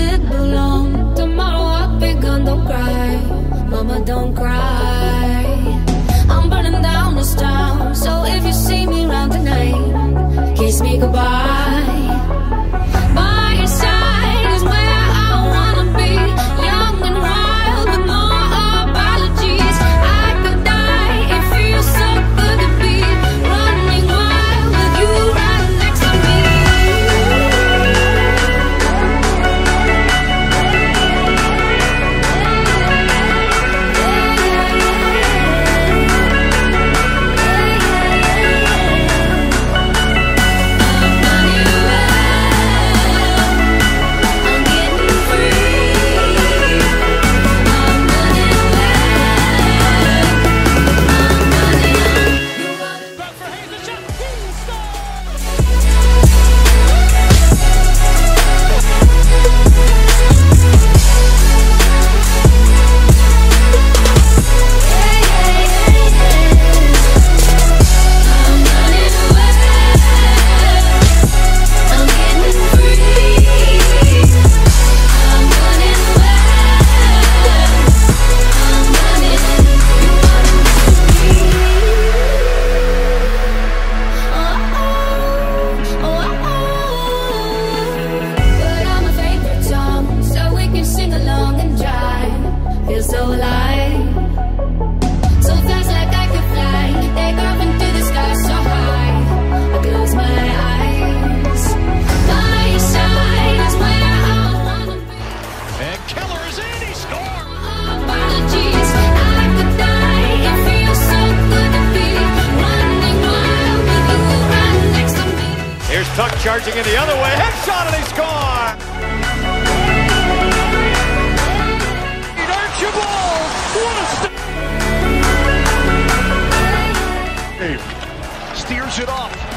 did belong. Tomorrow I'll be gone, don't cry. Mama, don't cry. I'm burning down this town, so if you see me around tonight, kiss me goodbye. Tuck charging in the other way. Headshot and he scores. What a Steers it off.